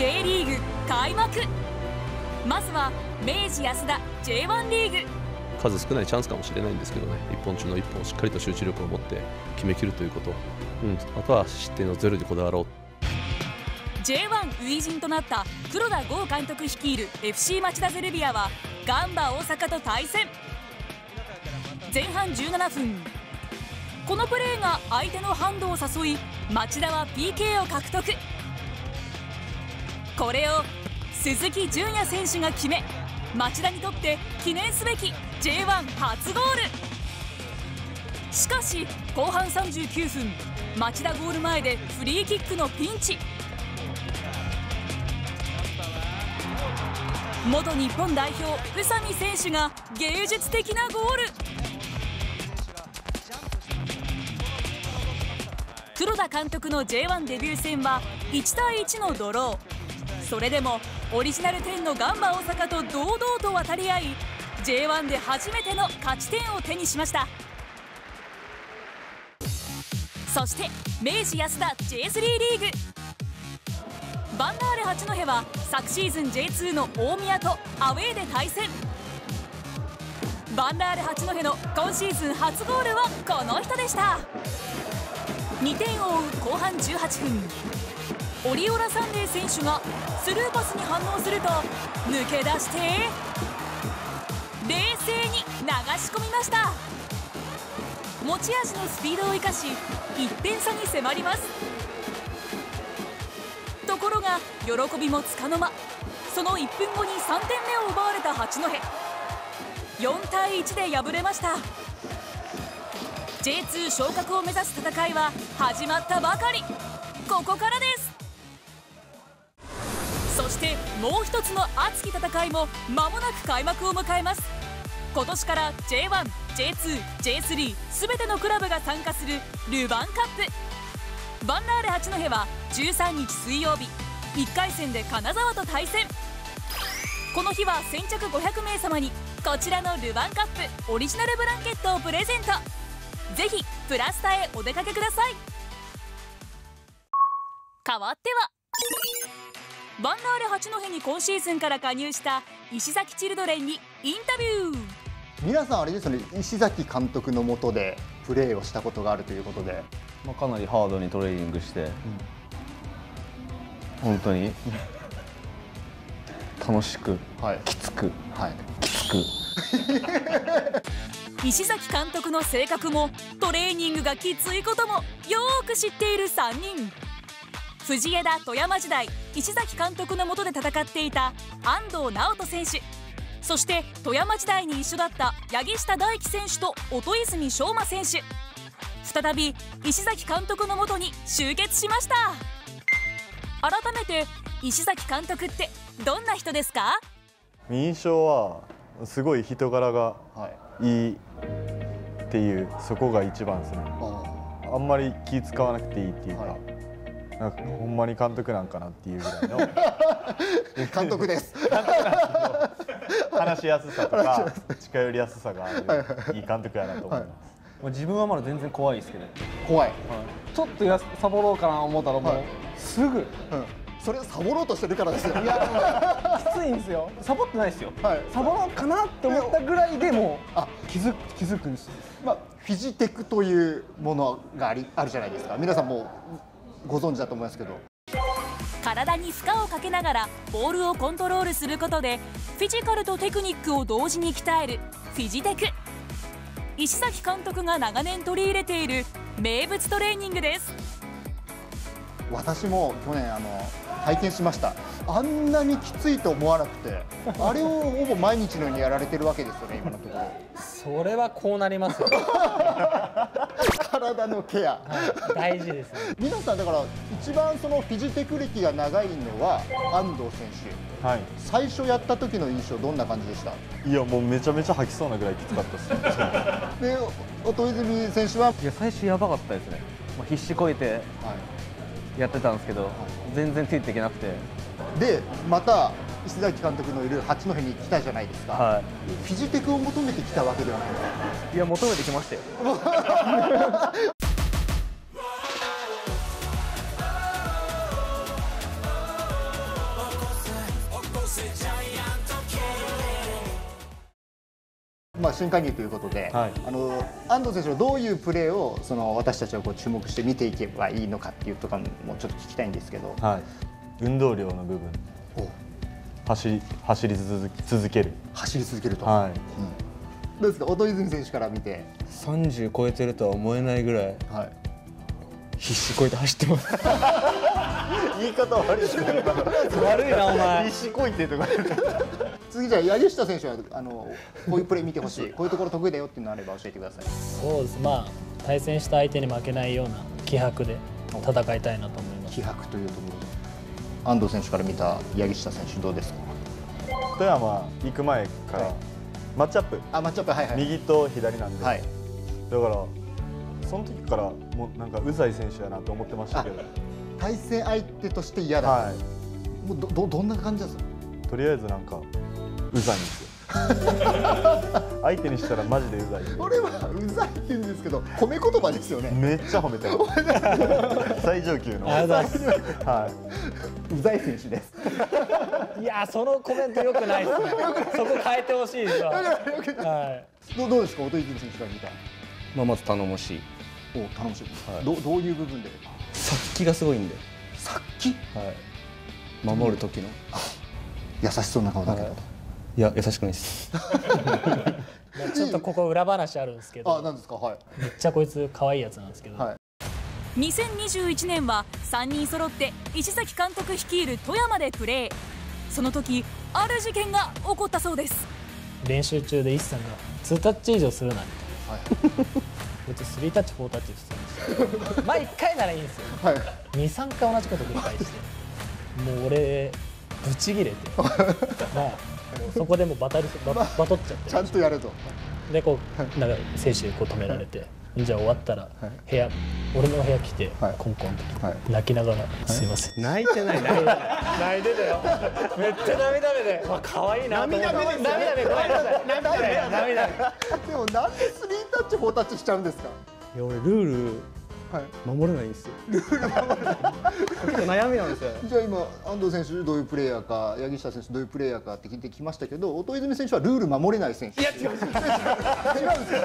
J リーグ開幕。まずは明治安田 J1 リーグ。数少ないチャンスかもしれないんですけどね。1本中の1本しっかりと集中力を持って決めきるということ、うん、あとは失点のゼロにこだわろう。J1 初陣となった黒田剛監督率いる FC 町田ゼルビアはガンバ大阪と対戦。前半17分。このプレーが相手のハンドを誘い町田は PK を獲得これを鈴木純也選手が決め町田にとって記念すべき J1 初ゴール。しかし後半39分町田ゴール前でフリーキックのピンチ。元日本代表宇佐美選手が芸術的なゴール。黒田監督の J1 デビュー戦は1対1のドロー。それでもオリジナル10のガンバ大阪と堂々と渡り合い J1 で初めての勝ち点を手にしました。そして明治安田 J3 リーグ。バンダーレ八戸は昨シーズン J2 の大宮とアウェーで対戦。バンダーレ八戸の今シーズン初ゴールはこの人でした。2点を追う後半18分。オリオラサンデー選手がスルーパスに反応すると抜け出して冷静に流し込みました。持ち味のスピードを生かし1点差に迫ります。ところが喜びもつかの間その1分後に3点目を奪われた八戸。4対1で敗れました。J2 昇格を目指す戦いは始まったばかり。ここからです。そしてもう一つの熱き戦いも間もなく開幕を迎えます。今年から J1、J2、J3 全てのクラブが参加するルヴァンカップ。バンダーレ八戸は13日水曜日1回戦で金沢と対戦。この日は先着500名様にこちらのルヴァンカップオリジナルブランケットをプレゼント。ぜひプラスタへお出かけください。代わっては。バンダーレ八戸に今シーズンから加入した石崎チルドレンにインタビュー。皆さんあれですよね石崎監督のもとでプレーをしたことがあるということで。まあ、かなりハードにトレーニングして、うん、本当に。楽しく、はい、きつく、はい、きつく。石崎監督の性格もトレーニングがきついこともよく知っている3人藤枝富山時代石崎監督のもとで戦っていた安藤直人選手。そして富山時代に一緒だった八木下大輝選手と音泉翔馬選手。再び石崎監督のもとに集結しました。改めて石崎監督ってどんな人ですか？印象はすごい人柄がい。いっていうそこが一番ですね。あんまり気使わなくていいっていうか、はい、なんかほんまに監督なんかなっていうぐらいの。監督です。話しやすさとか近寄りやすさがあるいい。監督やなと思います、はい。自分はまだ全然怖いですけど。怖い、はい、ちょっとやサボろうかな思ったらもう、すぐ、うん、それサボろうとしてるからですよ。いやきついんですよ。サボってないですよ、はい、サボろうかなって思ったぐらいでもあ。気づ気づくんですまあフィジテクというものがありあるじゃないですか。皆さんもご存知だと思いますけど。体に負荷をかけながらボールをコントロールすることでフィジカルとテクニックを同時に鍛えるフィジテク。石崎監督が長年取り入れている名物トレーニングです。私も去年あの体験しました。あんなにきついと思わなくてあれをほぼ毎日のようにやられてるわけですよね今のところ。それはこうなりますよ 体のケア、はい、大事です、ね、皆さんだから一番そのフィジテク歴が長いのは安藤選手、はい、最初やった時の印象どんな感じでした？いやもうめちゃめちゃ吐きそうなぐらいきつかった ですで音泉選手は？いや最初やばかったですね、まあ、必死こいてやってたんですけど、はい、全然ついていけなくて。でまた石崎監督のいる八戸に来たじゃないですか、はい、フィジテクを求めてきたわけではない。いや求めてきましたよ。まあ、瞬間にということで、はい、あの安藤選手はどういうプレーをその私たちはこう注目して見ていけばいいのかっていうとかもちょっと聞きたいんですけど、はい、運動量の部分。走り走り続ける。走り続けると、はい、うん、どうですか？音泉選手から見て。30超えてるとは思えないぐらい、はい、必死こいて走ってます。言い方悪い悪いなお前。必死こいてとか次じゃあ柳下選手はあのこういうプレー見てほしい。こういうところ得意だよっていうのあれば教えてください。そうです。まあ対戦した相手に負けないような気迫で戦いたいなと思います。気迫というところで安藤選手から見た柳下選手どうですか？富山行く前から、はい、マッチアップ。あマッチアップはいはい。右と左なんで、はい、だからその時からもうなんかうざい選手やなと思ってましたけど。対戦相手として嫌だ、はい、もうどどどんな感じですか？とりあえずなんかうざいんですよ 相手にしたらマジでうざい。これはうざいって言うんですけど褒め言葉ですよね。めっちゃ褒めてる 最上級の。はい、うざい選手です。いやそのコメントよくないですね。そこ変えてほしいですわはい。どうどうですか音泉選手から見た。まあまず頼もしい。お頼もしい、はい、どどういう部分で？殺気がすごいんで。殺気？はい。守る時の、うん、優しそうな顔だけど、はいいや優しくないです。ちょっとここ裏話あるんですけど。あなんですか？はい。めっちゃこいつ可愛いやつなんですけど、はい、2021年は3人揃って石崎監督率いる富山でプレー。その時ある事件が起こったそうです。練習中で石さんが2タッチ以上するなみたいな、はい、こいつ3タッチ4タッチしてるんですよ。まあ1回ならいいんですよ、はい、23回同じこと繰り返して。もう俺ブチギレて。まあそこでもバタルババトっちゃってちゃんとやると。でこうなんか選手こう止められて、じゃあ終わったら部屋、俺の部屋来て、コンコンと、泣きながら「すいません」泣いてない泣いて泣いてたよ。めっちゃ涙目で わ可愛いな涙目涙目ごめんなさい涙目涙目でもなんでスリータッチフォータッチしちゃうんですか？いや俺ルールはい、守れないんですよ。ルール守れない。結構悩みなんですよ。じゃあ今安藤選手どういうプレーヤーか、柳下選手どういうプレーヤーかって聞いてきましたけど、音泉選手はルール守れない選手。いや違う違う違うんですよ。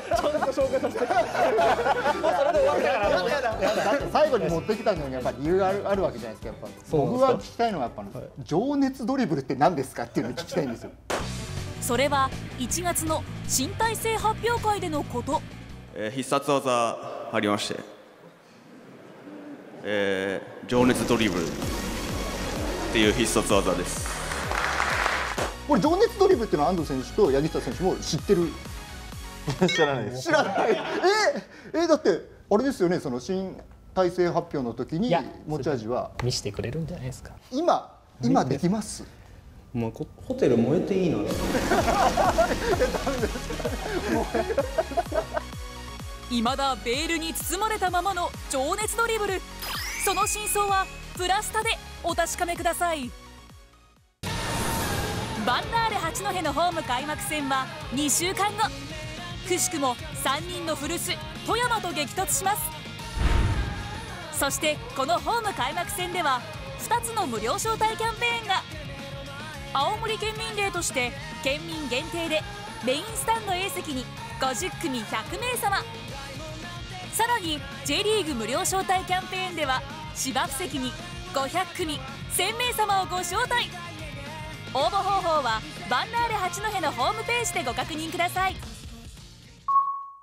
ちゃんと紹介させて。もうそれで終わったからもう。だって最後に持ってきたのにやっぱり理由があるあるわけじゃないですか。やっぱ僕は聞きたいのはやっぱ、はい、情熱ドリブルって何ですかっていうのを聞きたいんですよ。それは1月の新体制発表会でのこと。えー、必殺技ありまして。えー、情熱ドリブルっていう必殺技です。これ情熱ドリブルっていうのは安藤選手と柳田選手も知ってる？知らないです。知らない。えー、えー、だってあれですよねその新体制発表の時に持ち味は？見せてくれるんじゃないですか。今今できます？もうホテル燃えていいのね 未だベールに包まれたままの情熱ドリブル。その真相はプラスタでお確かめください。バンダーレ八戸のホーム開幕戦は2週間後。くしくも3人の古巣富山と激突します。そしてこのホーム開幕戦では2つの無料招待キャンペーンが。青森県民デーとして県民限定でメインスタンド A 席に50組100名様。さらに J リーグ無料招待キャンペーンでは芝生席に500組1000名様をご招待。応募方法はバンダーレ八戸のホームページでご確認ください。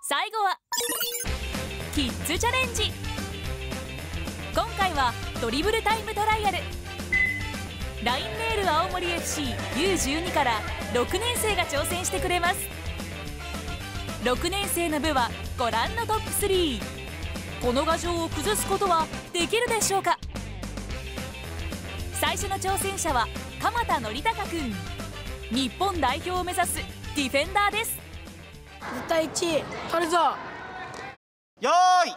最後はキッズチャレンジ。今回はドリブルタイムトライアル。ラインメール青森 FCU12 から6年生が挑戦してくれます。6年生の部はご覧のトップ3この牙城を崩すことはできるでしょうか？最初の挑戦者は鎌田則孝君日本代表を目指すディフェンダーです。絶対1位。取るぞ。よーい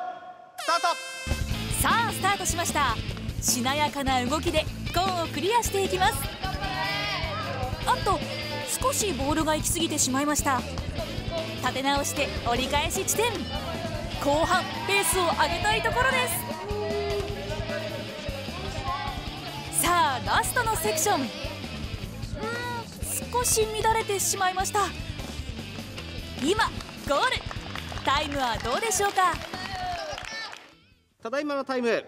スタート。さあスタートしました。しなやかな動きでコーンをクリアしていきます。あと少しボールが行き過ぎてしまいました立て直して折り返し地点。後半ペースを上げたいところです。さあラストのセクション。うん少し乱れてしまいました。今ゴール。タイムはどうでしょうか？ただいまのタイム。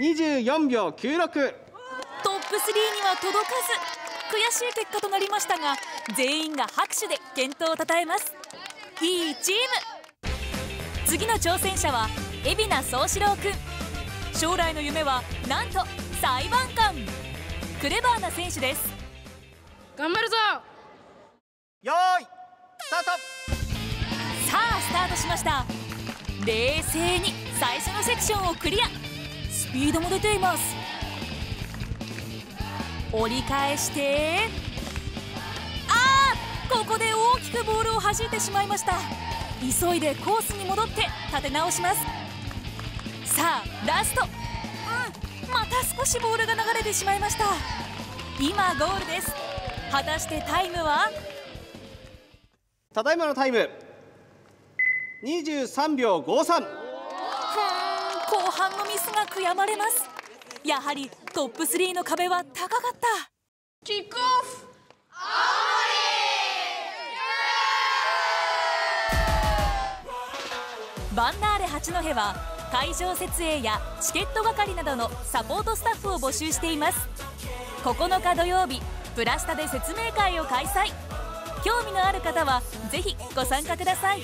24秒96トップ3には届かず。悔しい結果となりましたが全員が拍手で健闘をたたえます。いいチーム。次の挑戦者は海老名宗志郎くん。将来の夢はなんと裁判官。クレバーな選手です。頑張るぞ。よーいスタート。さあスタートしました。冷静に最初のセクションをクリア。スピードも出ています。折り返してここで大きくボールを弾いてしまいました。急いでコースに戻って立て直します。さあラスト。うんまた少しボールが流れてしまいました。今ゴールです。果たしてタイムは？ただいまのタイム。23秒53ふん後半のミスが悔やまれます。やはりトップ3の壁は高かった。キックオフバンダーレ八戸は会場設営やチケット係などのサポートスタッフを募集しています。9日土曜日プラスタで説明会を開催。興味のある方はぜひご参加ください。